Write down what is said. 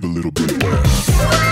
Give a little bit.